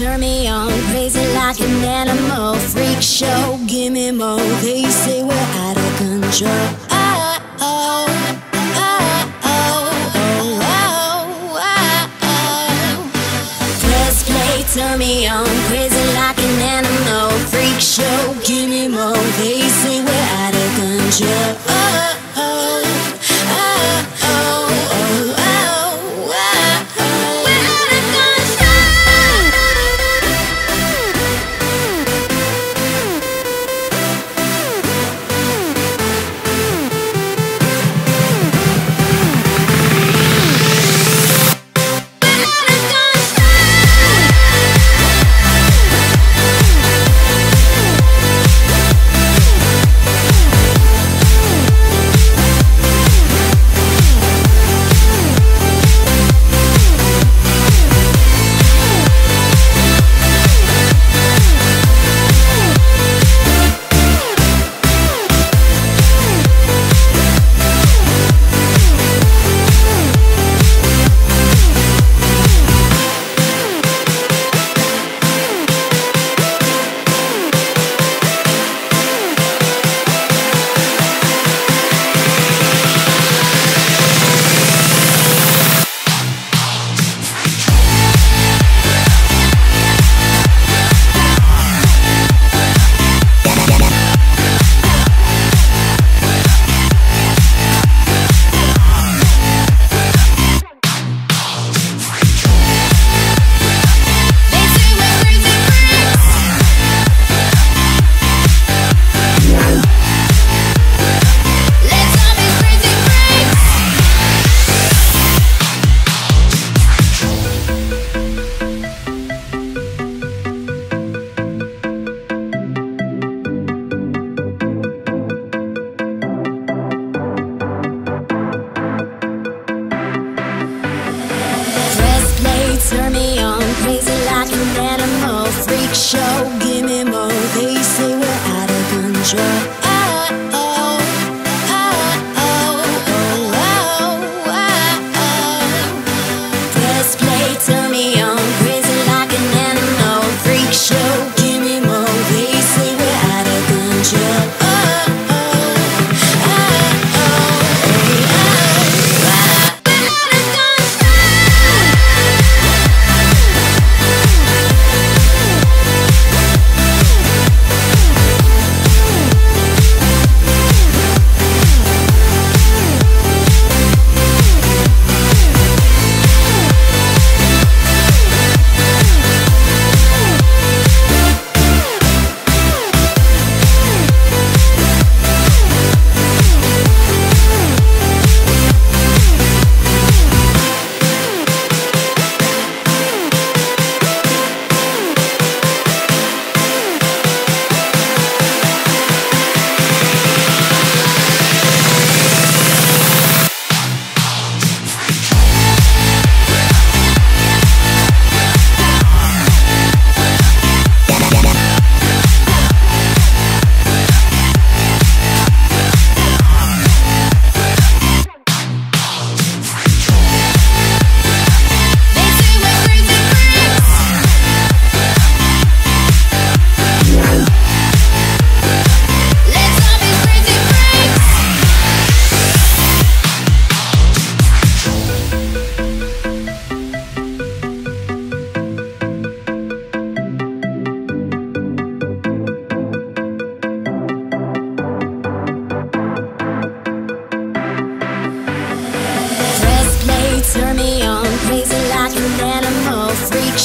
turn me on, crazy like an animal, freak show, give me more. They say we're out of control. Oh, oh, oh, oh, oh, oh, oh. Press play, turn me on, crazy like an animal, freak show, give me more. They say we're out of control.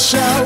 show.